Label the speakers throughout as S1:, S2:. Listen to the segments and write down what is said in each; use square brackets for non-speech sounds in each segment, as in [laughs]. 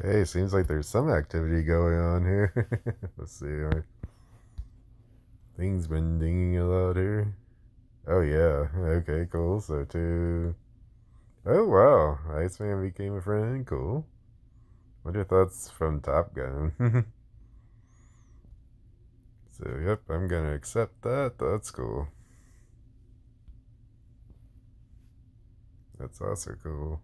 S1: Okay, seems like there's some activity going on here. [laughs] Let's see. Things been dinging a lot here. Oh yeah. Okay, cool. So two. Oh wow, Iceman became a friend. Cool. What are your thoughts from Top Gun? [laughs] so yep, I'm gonna accept that. That's cool. That's also cool.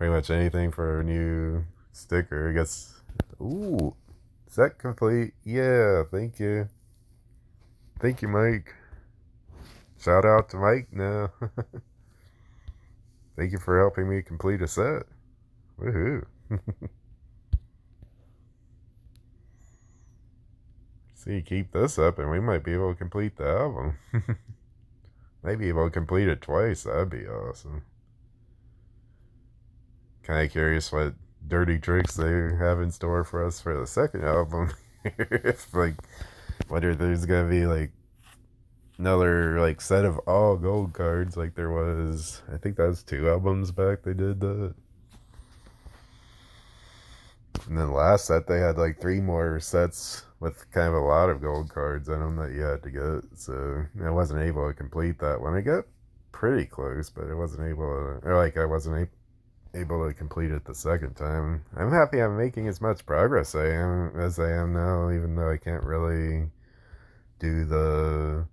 S1: Pretty much anything for a new sticker. I guess. Ooh, set complete. Yeah, thank you. Thank you, Mike. Shout out to Mike now. [laughs] thank you for helping me complete a set. Woohoo. [laughs] See, keep this up and we might be able to complete the album. [laughs] Maybe able to complete it twice. That'd be awesome kind of curious what dirty tricks they have in store for us for the second album. [laughs] if like, whether there's gonna be like another like set of all gold cards like there was. I think that was two albums back they did that. And then last set they had like three more sets with kind of a lot of gold cards in them that you had to get. So I wasn't able to complete that one. I got pretty close, but I wasn't able to, like I wasn't able able to complete it the second time. I'm happy I'm making as much progress I am as I am now, even though I can't really do the.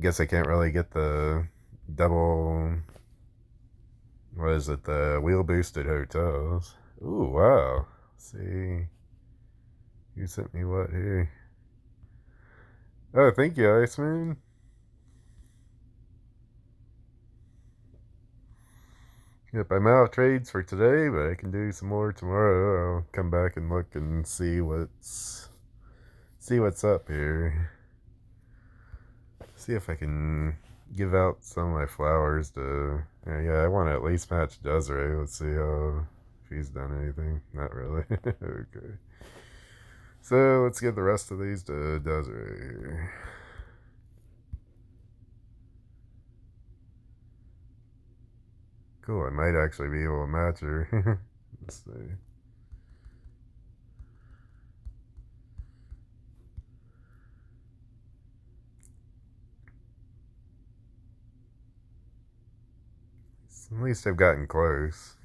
S1: Guess I can't really get the double. What is it? The wheel boosted hotels. Ooh, wow. Let's see. You sent me what here? Oh, thank you, Iceman. Yep, I'm out of trades for today, but I can do some more tomorrow. I'll come back and look and see what's see what's up here. See if I can give out some of my flowers to yeah, yeah I want to at least match Desiree. Let's see how if he's done anything. Not really. [laughs] okay. So let's give the rest of these to Desiree. Cool, I might actually be able to match her. [laughs] Let's see. At least I've gotten close.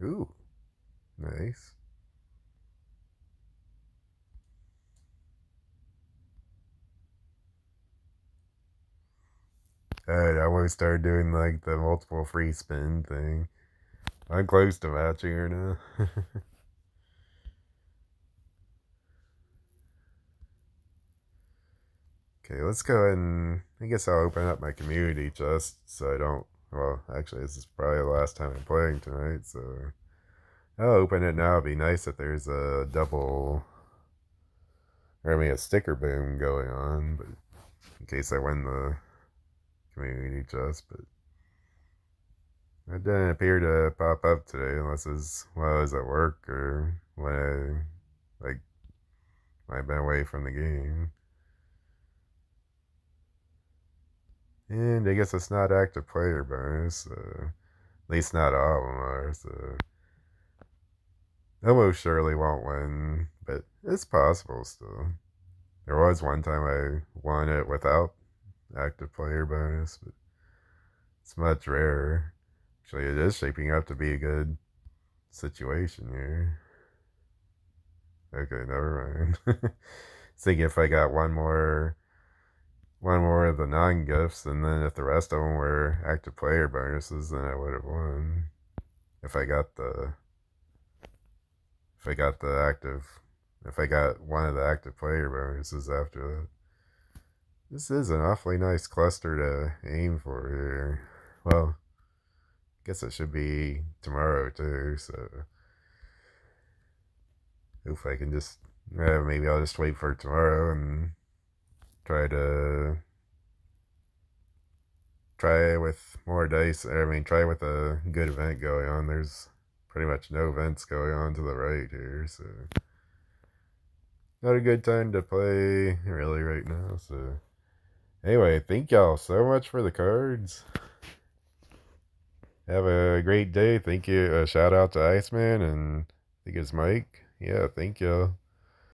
S1: [laughs] Ooh, nice. I always start doing like the multiple free spin thing. I'm close to matching her now. [laughs] okay, let's go ahead and I guess I'll open up my community chest so I don't. Well, actually, this is probably the last time I'm playing tonight, so I'll open it now. It'd be nice if there's a double, or I mean, a sticker boom going on, but in case I win the community chest, but it didn't appear to pop up today unless it's while I was at work or when I like I've been away from the game. And I guess it's not active player bonus, so at least not all of them are, so almost surely won't win, but it's possible still. There was one time I won it without active player bonus, but it's much rarer. Actually, it is shaping up to be a good situation here. Okay, never mind. [laughs] Thinking if I got one more, one more of the non-gifts, and then if the rest of them were active player bonuses, then I would have won. If I got the, if I got the active, if I got one of the active player bonuses after that. This is an awfully nice cluster to aim for here. Well, I guess it should be tomorrow too, so if I can just maybe I'll just wait for tomorrow and try to try with more dice. I mean, try with a good event going on. There's pretty much no events going on to the right here, so not a good time to play really right now. So, anyway, thank y'all so much for the cards. Have a great day. Thank you. A shout out to Iceman and I think it's Mike. Yeah, thank y'all.